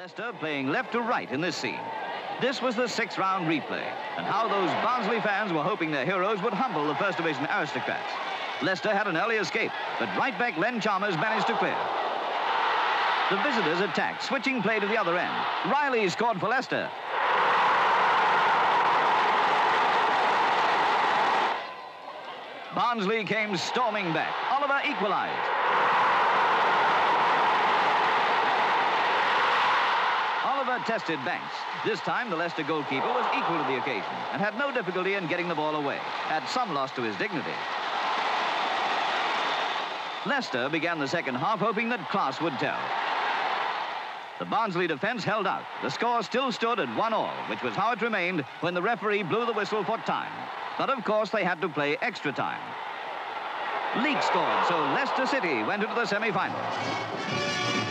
Leicester playing left to right in this scene. This was the sixth round replay, and how those Barnsley fans were hoping their heroes would humble the First Division aristocrats. Leicester had an early escape, but right back Len Chalmers managed to clear. The visitors attacked, switching play to the other end. Riley scored for Leicester. Barnsley came storming back. Oliver equalized. Oliver tested Banks. This time, the Leicester goalkeeper was equal to the occasion and had no difficulty in getting the ball away, at some loss to his dignity. Leicester began the second half hoping that class would tell. The Barnsley defence held out. The score still stood at one all, which was how it remained when the referee blew the whistle for time. But of course, they had to play extra time. Leek scored, so Leicester City went into the semi-final.